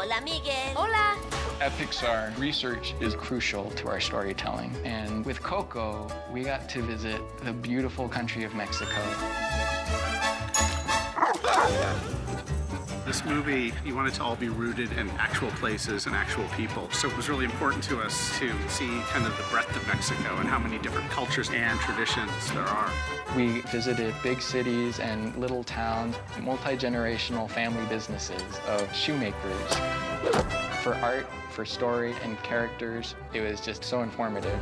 Hola, Miguel. Hola. At Pixar, research is crucial to our storytelling. And with Coco, we got to visit the beautiful country of Mexico. This movie, you want it to all be rooted in actual places and actual people. So it was really important to us to see kind of the breadth of Mexico and how many different cultures and traditions there are. We visited big cities and little towns, multi-generational family businesses of shoemakers. For art, for story, and characters, it was just so informative.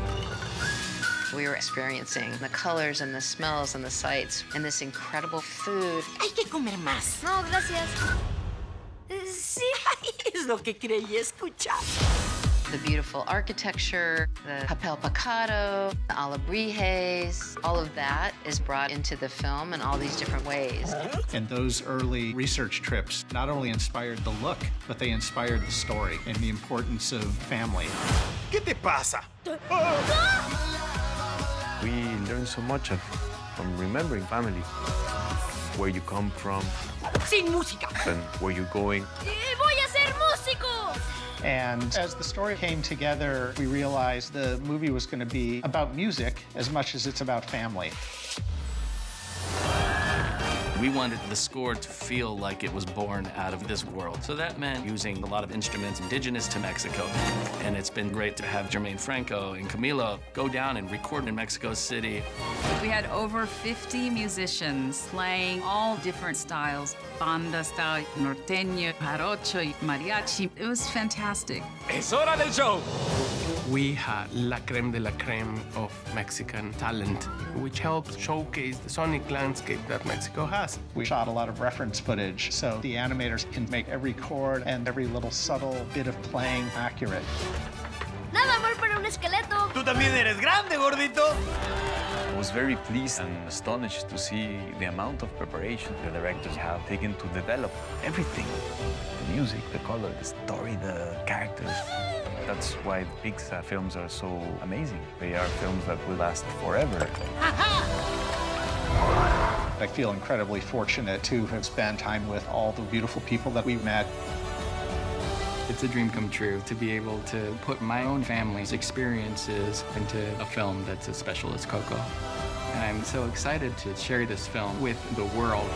We were experiencing the colors and the smells and the sights and this incredible food. Hay que comer más. No, gracias. Sí, es lo que creí escuchar. The beautiful architecture, the papel picado, the alebrijes, all of that is brought into the film in all these different ways. And those early research trips not only inspired the look, but they inspired the story and the importance of family. ¿Qué te pasa? Ah. We learn so much of, from remembering family, where you come from, Sin música. and where you're going. ¡Voy a ser músico! And as the story came together, we realized the movie was going to be about music as much as it's about family. We wanted the score to feel like it was born out of this world. So that meant using a lot of instruments indigenous to Mexico. And it's been great to have Germaine Franco and Camilo go down and record in Mexico City. We had over 50 musicians playing all different styles banda style, norteño, jarocho, mariachi. It was fantastic. Es hora del show. We had la creme de la creme of Mexican talent, which helped showcase the sonic landscape that Mexico has. We shot a lot of reference footage, so the animators can make every chord and every little subtle bit of playing accurate. Nada amor para un esqueleto. Tú también eres grande, gordito. I was very pleased and astonished to see the amount of preparation the directors have taken to develop everything. The music, the color, the story, the characters. That's why Pixar films are so amazing. They are films that will last forever. I feel incredibly fortunate to have spent time with all the beautiful people that we've met. It's a dream come true to be able to put my own family's experiences into a film that's as special as Coco. And I'm so excited to share this film with the world.